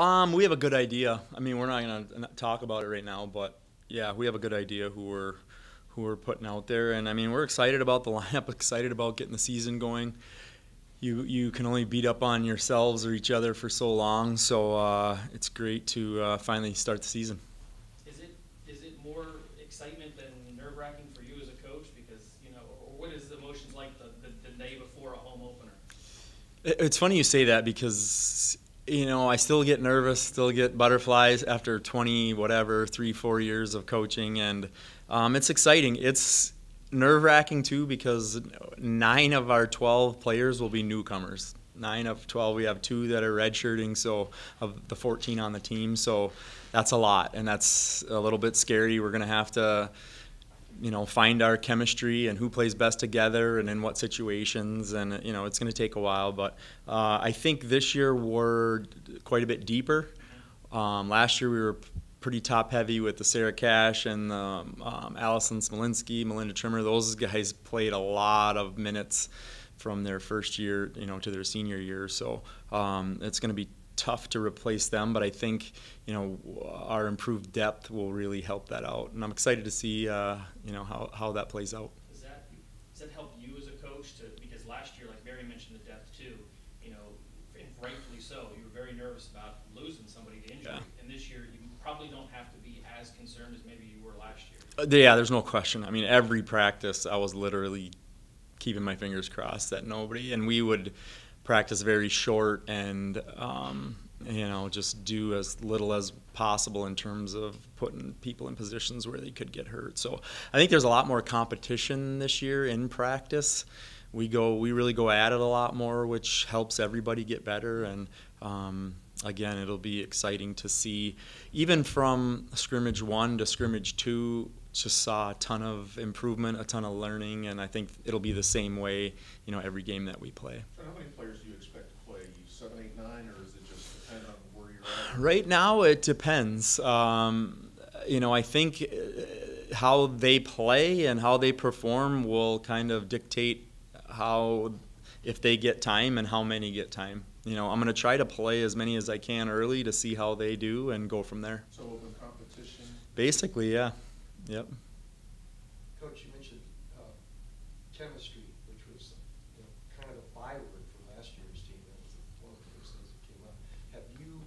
Um, we have a good idea. I mean, we're not going to talk about it right now, but yeah, we have a good idea who we're who we're putting out there, and I mean, we're excited about the lineup, excited about getting the season going. You you can only beat up on yourselves or each other for so long, so uh, it's great to uh, finally start the season. Is it is it more excitement than nerve wracking for you as a coach? Because you know, what is the emotions like the, the, the day before a home opener? It's funny you say that because you know, I still get nervous, still get butterflies after 20, whatever, three, four years of coaching. And um, it's exciting. It's nerve wracking too because nine of our 12 players will be newcomers. Nine of 12, we have two that are redshirting, so of the 14 on the team. So that's a lot, and that's a little bit scary. We're going to have to you know find our chemistry and who plays best together and in what situations and you know it's going to take a while but uh, i think this year we're quite a bit deeper. Um, last year we were pretty top heavy with the sarah cash and the, um, allison smolinski melinda trimmer. Those guys played a lot of minutes from their first year you know to their senior year. So um, it's going to be tough to replace them, but I think you know our improved depth will really help that out, and I'm excited to see uh, you know how, how that plays out. Does that does that help you as a coach to because last year, like Barry mentioned, the depth too. You know, and rightfully so. You were very nervous about losing somebody to injury, yeah. and this year you probably don't have to be as concerned as maybe you were last year. Uh, yeah, there's no question. I mean, every practice I was literally keeping my fingers crossed that nobody, and we would practice very short and um, you know just do as little as possible in terms of putting people in positions where they could get hurt. So I think there's a lot more competition this year in practice. We go we really go at it a lot more, which helps everybody get better and. Um, again, it'll be exciting to see, even from scrimmage one to scrimmage two, just saw a ton of improvement, a ton of learning, and I think it'll be the same way, you know, every game that we play. So how many players do you expect to play? Seven, eight, nine, or is it just depend on where you're at? Right now, it depends. Um, you know, I think uh, how they play and how they perform will kind of dictate how if they get time and how many get time. You know, I'm going to try to play as many as I can early to see how they do and go from there. So open competition. Basically, yeah. Yep. Coach, you mentioned uh, chemistry, which was you know, kind of a byword for last year's team. That was one of the first things that came up. Have you,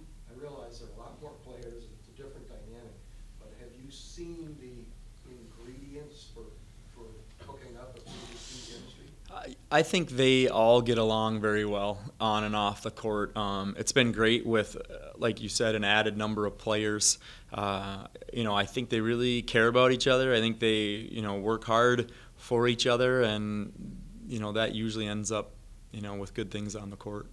There are a lot more players, it's a different dynamic, but have you seen the ingredients for, for hooking up a team chemistry? I, I think they all get along very well on and off the court. Um, it's been great with, uh, like you said, an added number of players. Uh, you know, I think they really care about each other. I think they, you know, work hard for each other, and you know that usually ends up, you know, with good things on the court.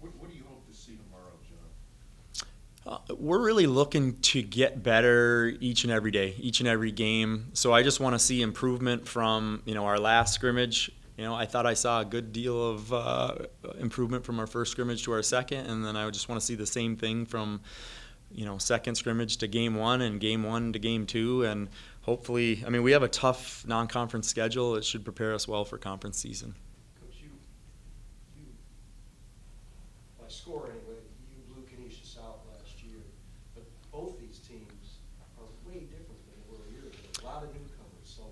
What, what do you hope to see tomorrow, John? Uh, we're really looking to get better each and every day, each and every game. So I just want to see improvement from you know our last scrimmage. You know, I thought I saw a good deal of uh, improvement from our first scrimmage to our second, and then I would just want to see the same thing from you know second scrimmage to game one and game one to game two and hopefully i mean we have a tough non-conference schedule it should prepare us well for conference season coach you you by score anyway you blew canisius out last year but both these teams are way different than they were a year ago. A lot of newcomers so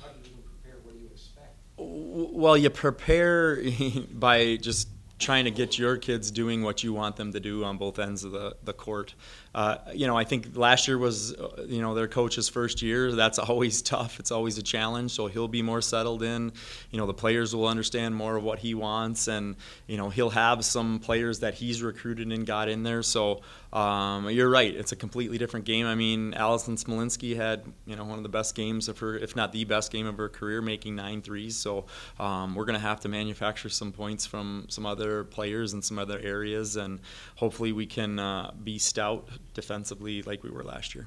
how do you even prepare? What do you expect? Well you prepare by just trying to get your kids doing what you want them to do on both ends of the, the court. Uh, you know, I think last year was, uh, you know, their coach's first year. That's always tough. It's always a challenge. So he'll be more settled in. You know, the players will understand more of what he wants, and you know, he'll have some players that he's recruited and got in there. So um, you're right. It's a completely different game. I mean, Allison Smolinski had, you know, one of the best games of her, if not the best game of her career, making nine threes. So um, we're going to have to manufacture some points from some other players in some other areas, and hopefully we can uh, be stout defensively like we were last year.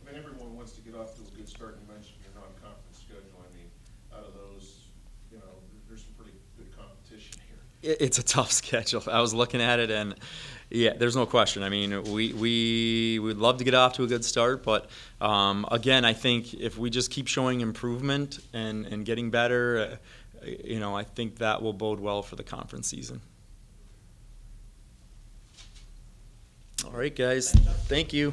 I mean, everyone wants to get off to a good start. You mentioned your non-conference schedule. I mean, out of those, you know, there's some pretty good competition here. It's a tough schedule. I was looking at it, and yeah, there's no question. I mean, we we would love to get off to a good start, but um, again, I think if we just keep showing improvement and and getting better, uh, you know, I think that will bode well for the conference season. All right, guys. Thank you.